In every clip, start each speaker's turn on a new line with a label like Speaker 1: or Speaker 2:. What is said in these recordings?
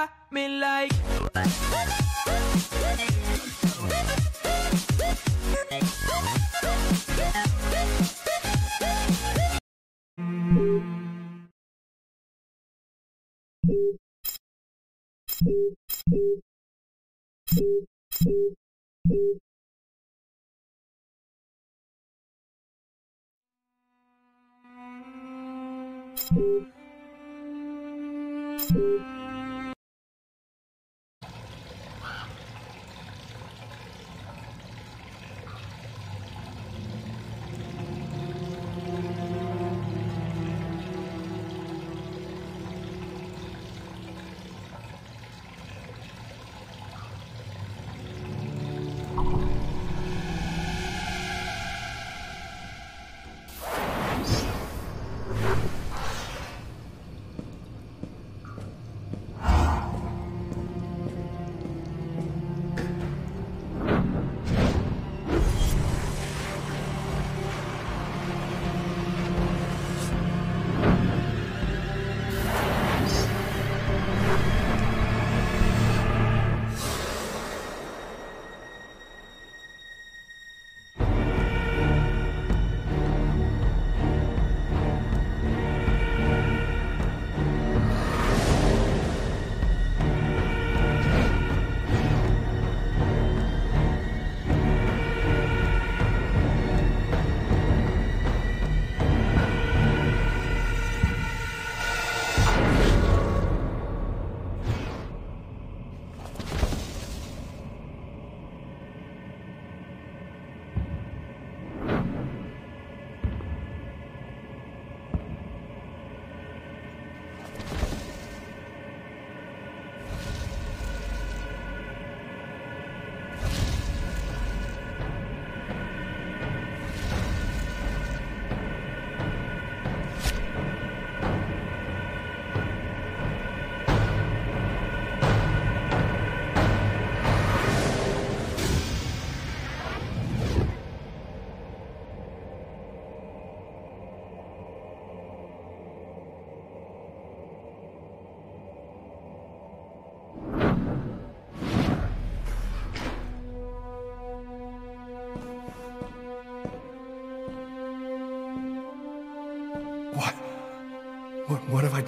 Speaker 1: got me like.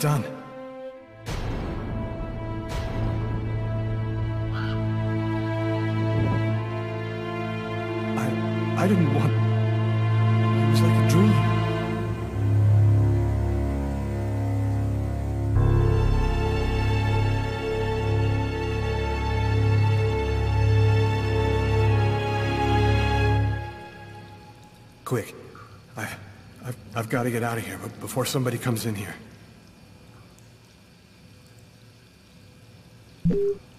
Speaker 2: Done? I, I didn't want... It was like a dream. Quick. I, I've, I've got to get out of here before somebody comes in here. Knife.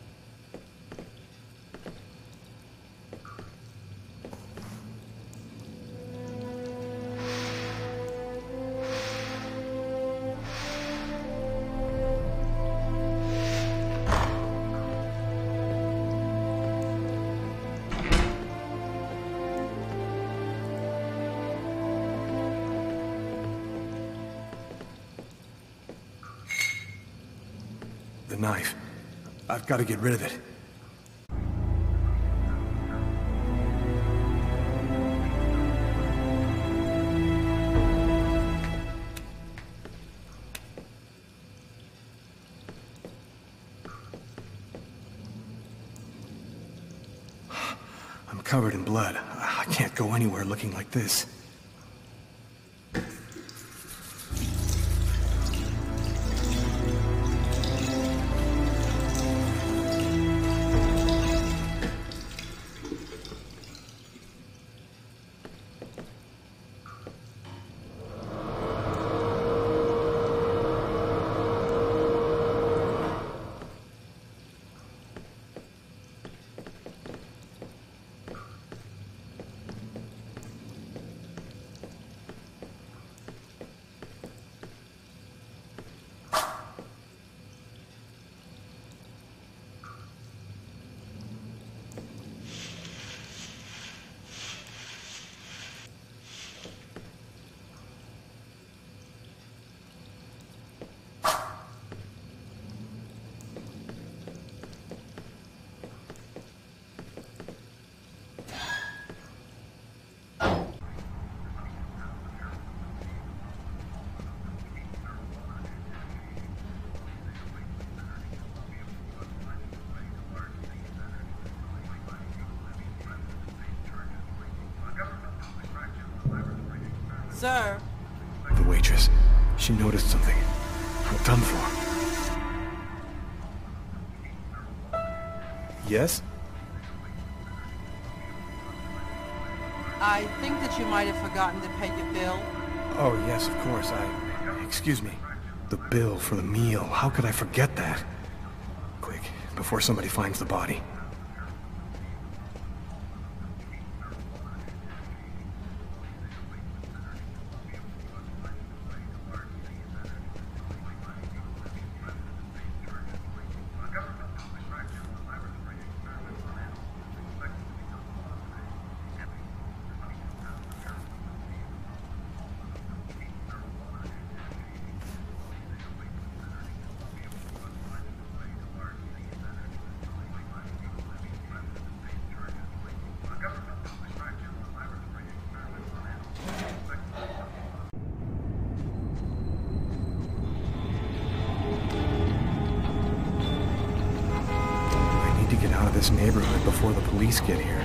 Speaker 2: I've got to get rid of it. I'm covered in blood. I can't go anywhere looking like this.
Speaker 1: Sir.
Speaker 2: The waitress. She noticed something. I'm done for. Yes?
Speaker 1: I think that you might have forgotten to pay your bill.
Speaker 2: Oh, yes, of course. I... Excuse me. The bill for the meal. How could I forget that? Quick, before somebody finds the body. Police get here.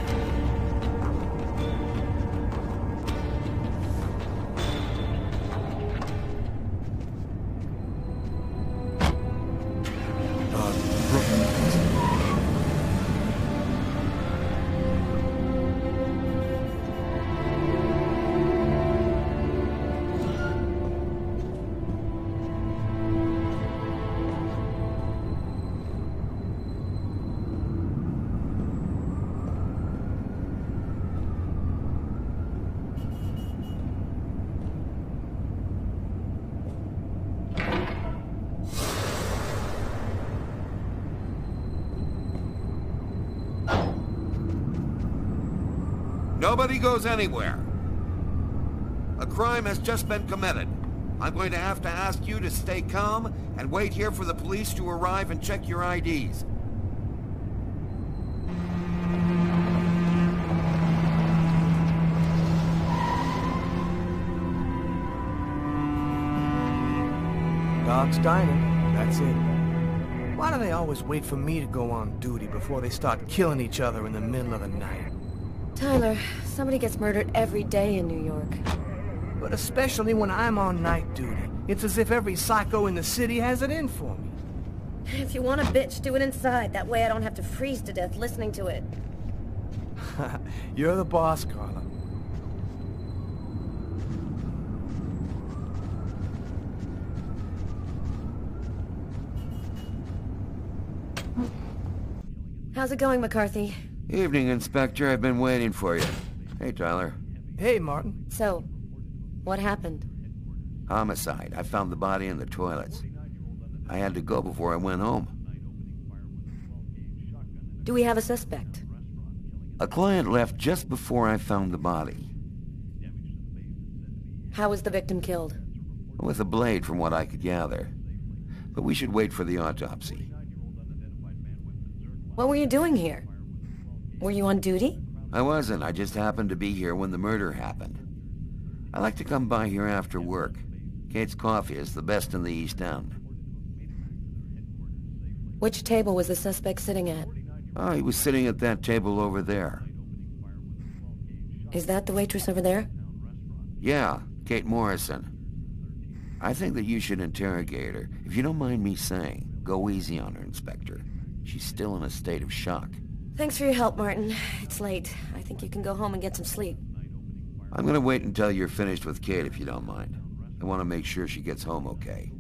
Speaker 3: Nobody goes anywhere. A crime has just been committed. I'm going to have to ask you to stay calm and wait here for the police to arrive and check your IDs.
Speaker 4: Doc's Diner, that's it. Why do they always wait for me to go on duty before they start killing each other in the middle of the night?
Speaker 5: Tyler, somebody gets murdered every day in New York.
Speaker 4: But especially when I'm on night duty. It's as if every psycho in the city has it in for me.
Speaker 5: If you want a bitch, do it inside. That way I don't have to freeze to death listening to it.
Speaker 4: You're the boss, Carla.
Speaker 5: How's it going, McCarthy?
Speaker 3: Evening, Inspector. I've been waiting for you. Hey, Tyler.
Speaker 4: Hey, Martin.
Speaker 5: So, what happened?
Speaker 3: Homicide. I found the body in the toilets. I had to go before I went home.
Speaker 5: Do we have a suspect?
Speaker 3: A client left just before I found the body.
Speaker 5: How was the victim killed?
Speaker 3: With a blade, from what I could gather. But we should wait for the autopsy.
Speaker 5: What were you doing here? Were you on duty?
Speaker 3: I wasn't. I just happened to be here when the murder happened. I like to come by here after work. Kate's Coffee is the best in the East End.
Speaker 5: Which table was the suspect sitting at?
Speaker 3: Oh, he was sitting at that table over there.
Speaker 5: Is that the waitress over there?
Speaker 3: Yeah, Kate Morrison. I think that you should interrogate her. If you don't mind me saying, go easy on her, Inspector. She's still in a state of shock.
Speaker 5: Thanks for your help, Martin. It's late. I think you can go home and get some sleep.
Speaker 3: I'm gonna wait until you're finished with Kate, if you don't mind. I want to make sure she gets home okay.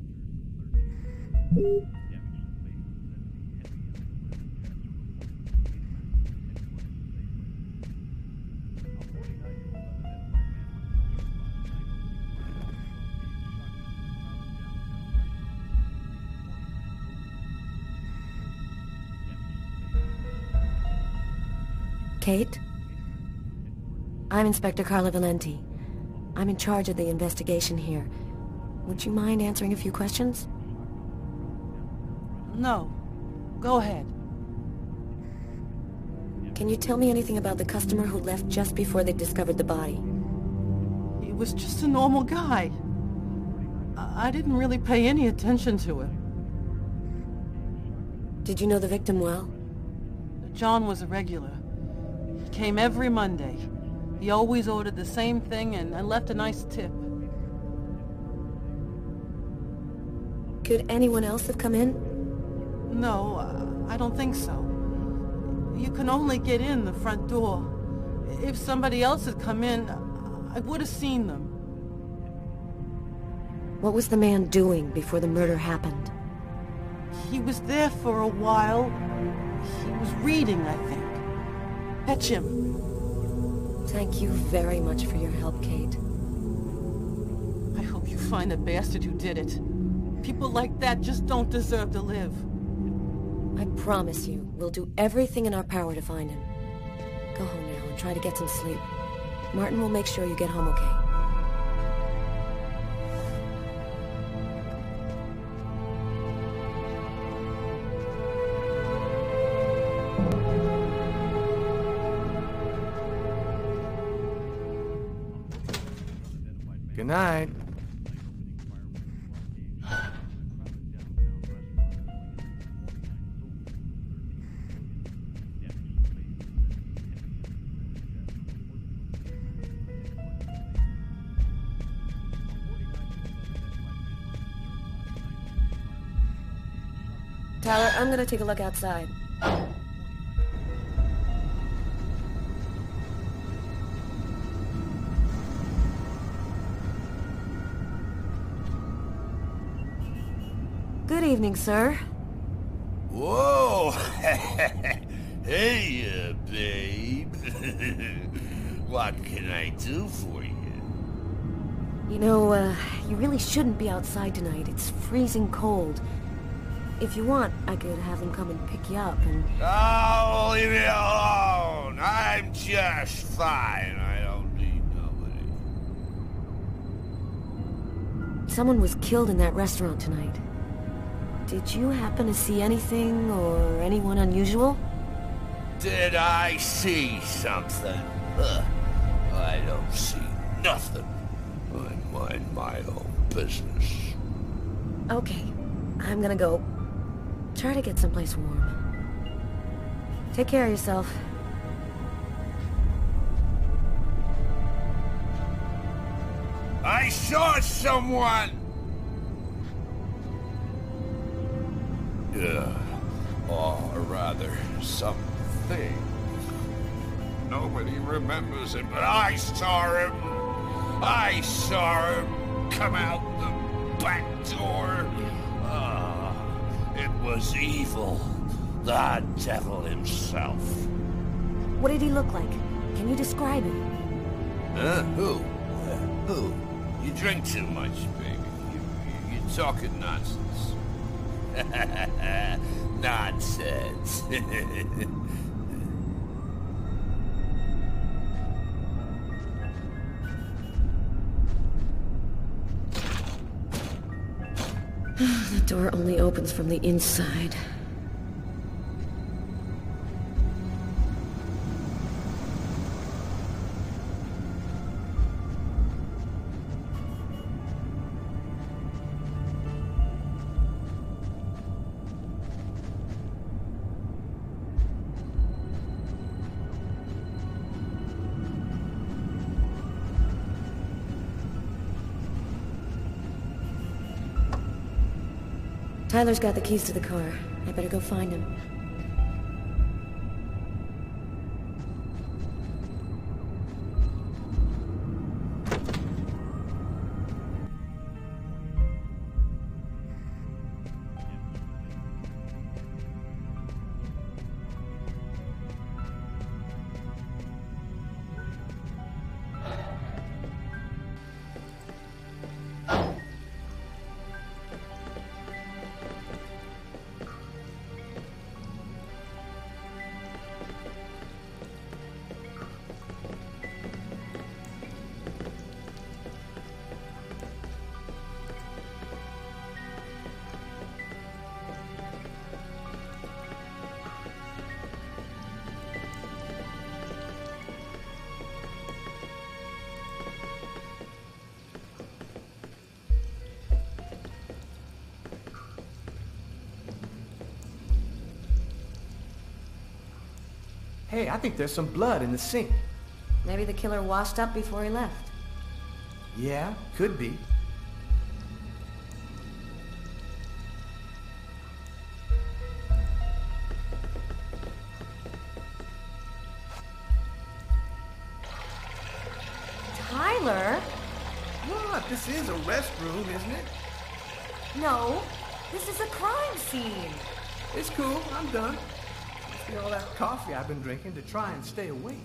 Speaker 5: Kate? I'm Inspector Carla Valenti. I'm in charge of the investigation here. Would you mind answering a few questions?
Speaker 1: No. Go ahead.
Speaker 5: Can you tell me anything about the customer who left just before they discovered the body?
Speaker 1: He was just a normal guy. I didn't really pay any attention to him.
Speaker 5: Did you know the victim well?
Speaker 1: John was a regular came every Monday. He always ordered the same thing and, and left a nice tip.
Speaker 5: Could anyone else have come in?
Speaker 1: No, uh, I don't think so. You can only get in the front door. If somebody else had come in, I would have seen them.
Speaker 5: What was the man doing before the murder happened?
Speaker 1: He was there for a while. He was reading, I think. Fetch him.
Speaker 5: Thank you very much for your help, Kate.
Speaker 1: I hope you find the bastard who did it. People like that just don't deserve to live.
Speaker 5: I promise you, we'll do everything in our power to find him. Go home now and try to get some sleep. Martin will make sure you get home okay.
Speaker 4: Night.
Speaker 5: Tyler, I'm gonna take a look outside. Evening, sir.
Speaker 6: Whoa! hey, uh, babe. what can I do for you?
Speaker 5: You know, uh, you really shouldn't be outside tonight. It's freezing cold. If you want, I could have them come and pick you up and...
Speaker 6: Oh, leave me alone! I'm just fine. I don't need nobody.
Speaker 5: Someone was killed in that restaurant tonight. Did you happen to see anything or anyone unusual?
Speaker 6: Did I see something? Huh. I don't see nothing. I mind my own business.
Speaker 5: Okay, I'm gonna go. Try to get someplace warm. Take care of yourself.
Speaker 6: I saw someone! Or rather, something. Nobody remembers it, but I saw him! I saw him come out the back door! Ah, it was evil. The devil himself.
Speaker 5: What did he look like? Can you describe him?
Speaker 6: Huh? Who? Who? You drink too much, baby. You, you, you're talking nonsense. nonsense.
Speaker 5: The door only opens from the inside. Tyler's got the keys to the car. I better go find him.
Speaker 4: Hey, I think there's some blood in the sink.
Speaker 5: Maybe the killer washed up before he left.
Speaker 4: Yeah, could be.
Speaker 5: Tyler?
Speaker 4: What? This is a restroom, isn't it?
Speaker 5: No, this is a crime scene.
Speaker 4: It's cool. I'm done. Be all that coffee I've been drinking to try and stay awake.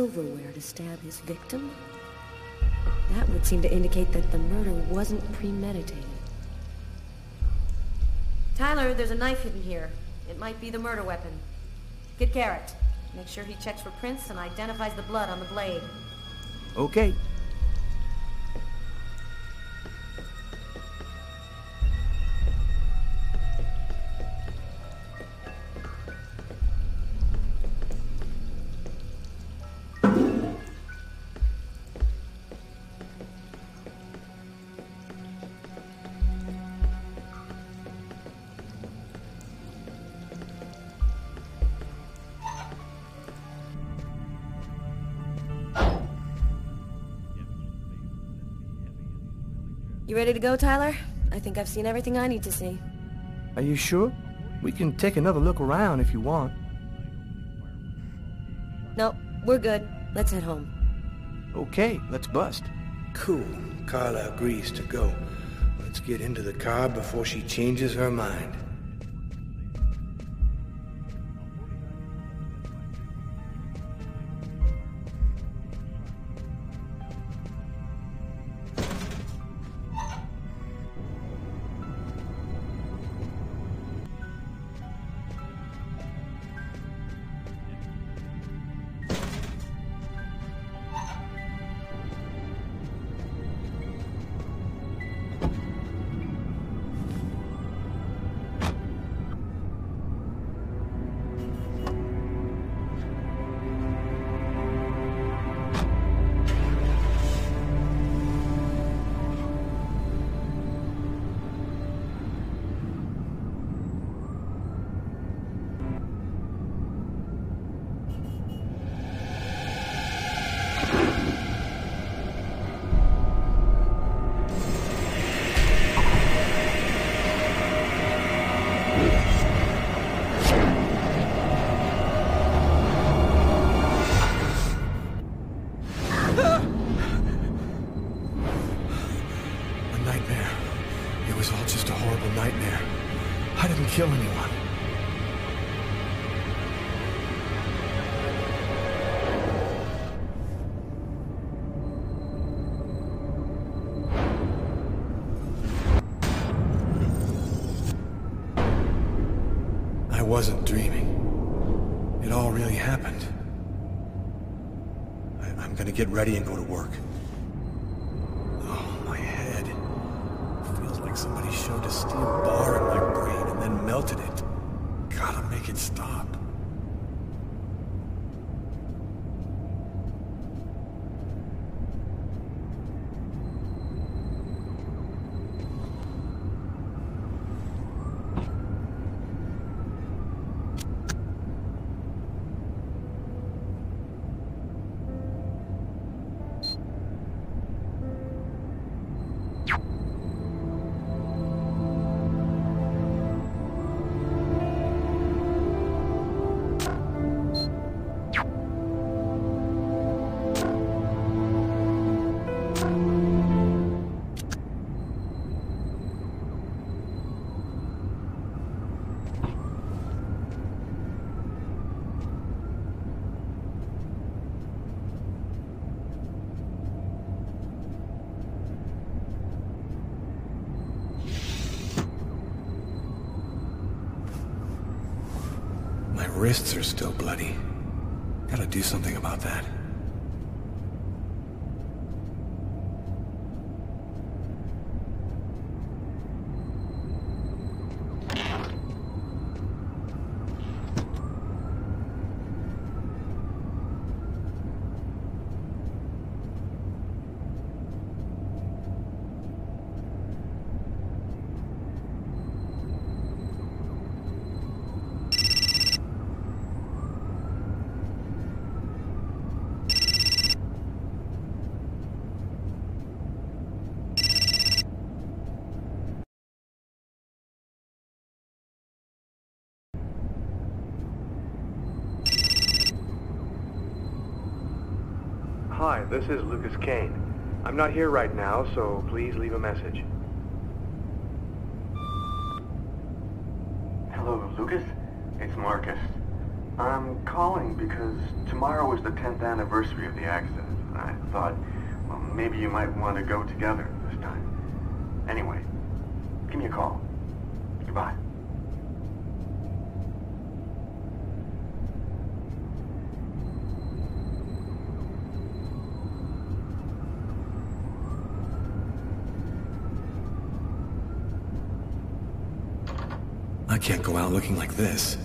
Speaker 5: Silverware to stab his victim? That would seem to indicate that the murder wasn't premeditated. Tyler, there's a knife hidden here. It might be the murder weapon. Get Garrett. Make sure he checks for prints and identifies the blood on the blade.
Speaker 4: Okay.
Speaker 5: You ready to go, Tyler? I think I've seen everything I need to see.
Speaker 4: Are you sure? We can take another look around if you want.
Speaker 5: Nope, we're good. Let's head home.
Speaker 4: Okay, let's bust.
Speaker 7: Cool. Carla agrees to go. Let's get into the car before she changes her mind.
Speaker 2: Wasn't dreaming. It all really happened. I, I'm gonna get ready and go to work. Oh, my head. Feels like somebody shoved a steel bar in my brain and then melted it. Gotta make it stop. Wrists are still bloody. Gotta do something about that.
Speaker 4: This is Lucas Kane. I'm not here right now, so please leave a message.
Speaker 8: Hello, Lucas. It's Marcus. I'm calling because tomorrow is the 10th anniversary of the accident. I thought, well, maybe you might want to go together this time. Anyway, give me a call. Goodbye.
Speaker 2: I can't go out looking like this.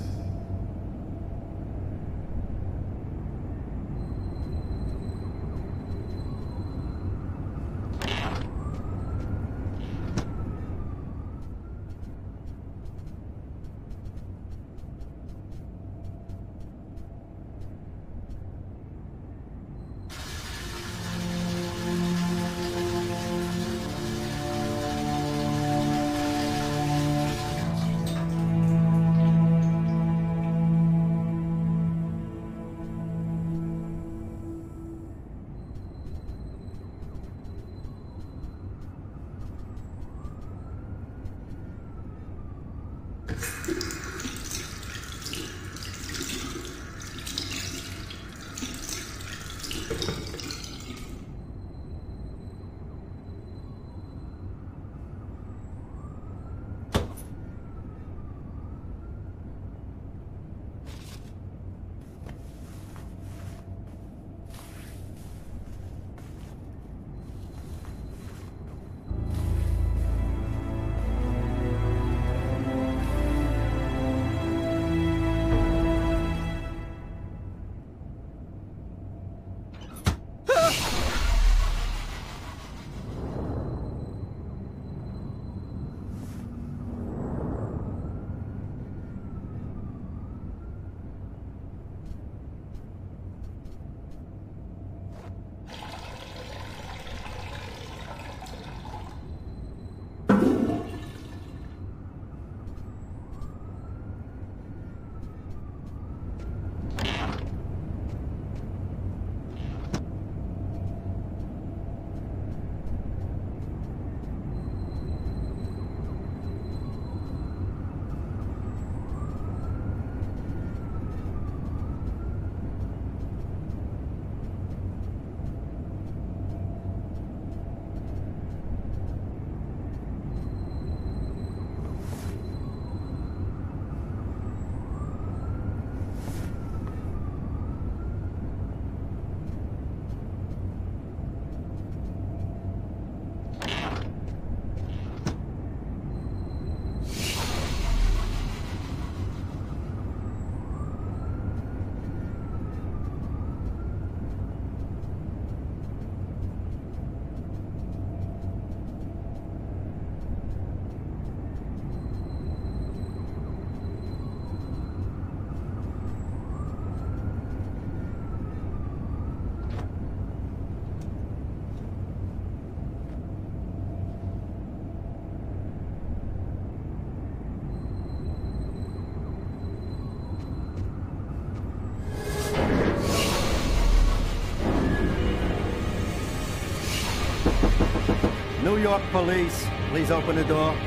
Speaker 9: York police, please open the door.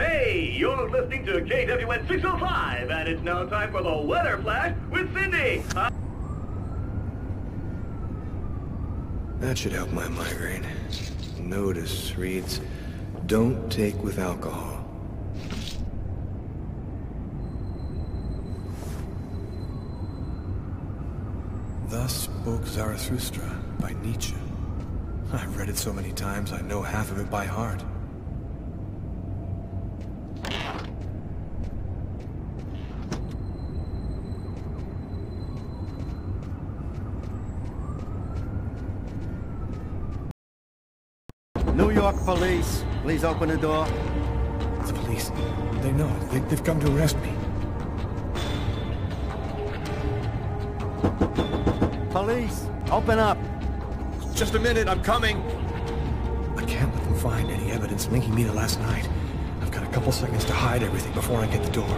Speaker 10: Hey, you're listening to KWN 605, and it's now time for the weather flash with Cindy. Uh
Speaker 7: That should help my migraine. Notice reads, don't take with alcohol.
Speaker 2: Thus spoke Zarathustra by Nietzsche. I've read it so many times I know half of it by heart.
Speaker 9: New York police, please open the door.
Speaker 2: The police, they know. They, they've come to arrest me.
Speaker 9: Police, open up.
Speaker 2: Just a minute, I'm coming. I can't let them find any evidence linking me to last night. I've got a couple seconds to hide everything before I get the door.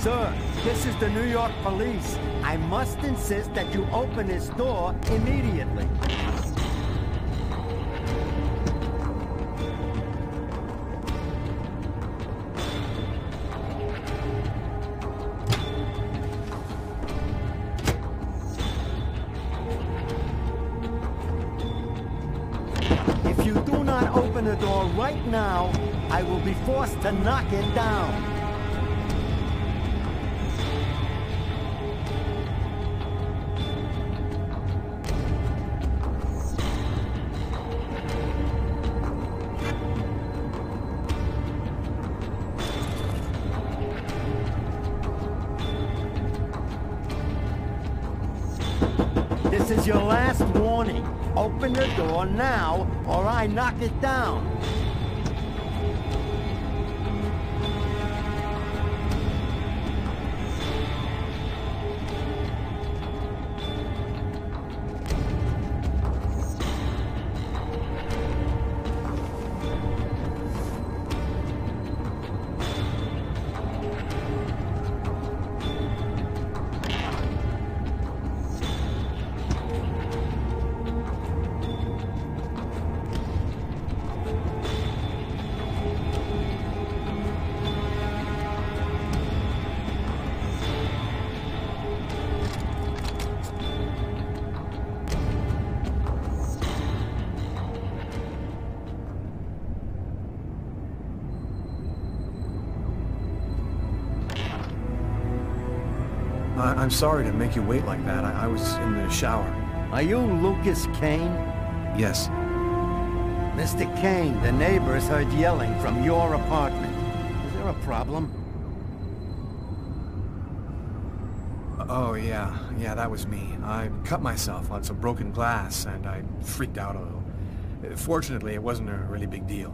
Speaker 9: Sir, this is the New York police. I must insist that you open this door immediately. I knock it down.
Speaker 2: I'm sorry to make you wait like that. I, I was in the shower.
Speaker 9: Are you Lucas Kane?
Speaker 2: Yes.
Speaker 9: Mr. Kane, the neighbors heard yelling from your apartment. Is there a problem?
Speaker 2: Uh, oh, yeah. Yeah, that was me. I cut myself on some broken glass, and I freaked out a little. Fortunately, it wasn't a really big deal.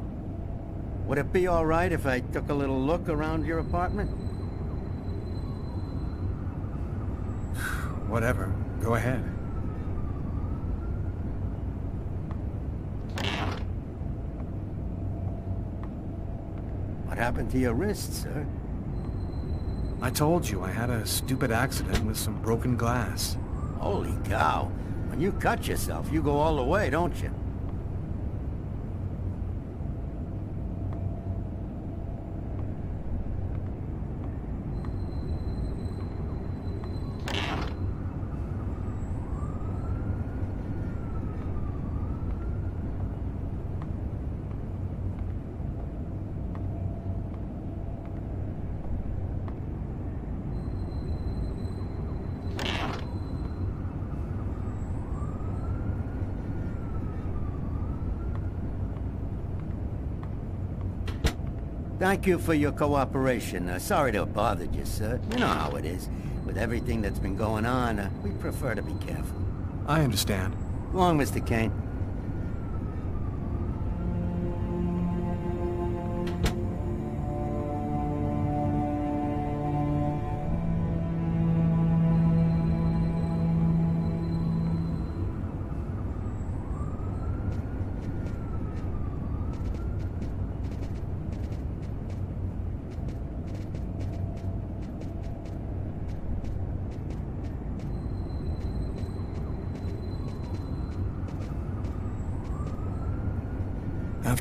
Speaker 9: Would it be all right if I took a little look around your apartment?
Speaker 2: Whatever. Go ahead.
Speaker 9: What happened to your wrist, sir?
Speaker 2: I told you I had a stupid accident with some broken glass.
Speaker 9: Holy cow. When you cut yourself, you go all the way, don't you? Thank you for your cooperation. Uh, sorry to have bothered you, sir. You know how it is. With everything that's been going on, uh, we prefer to be careful.
Speaker 2: I understand.
Speaker 9: Long, Mr. Kane.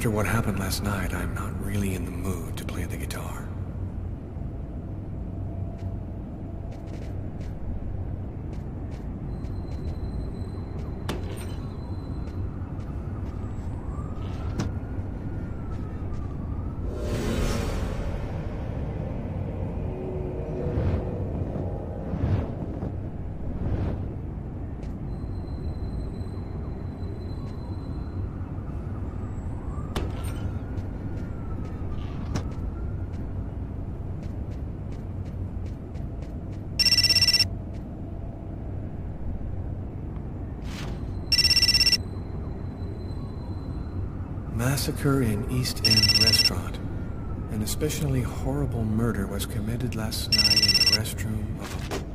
Speaker 2: After what happened last night, I'm not really in the Massacre in East End restaurant. An especially horrible murder was committed last night in the restroom of a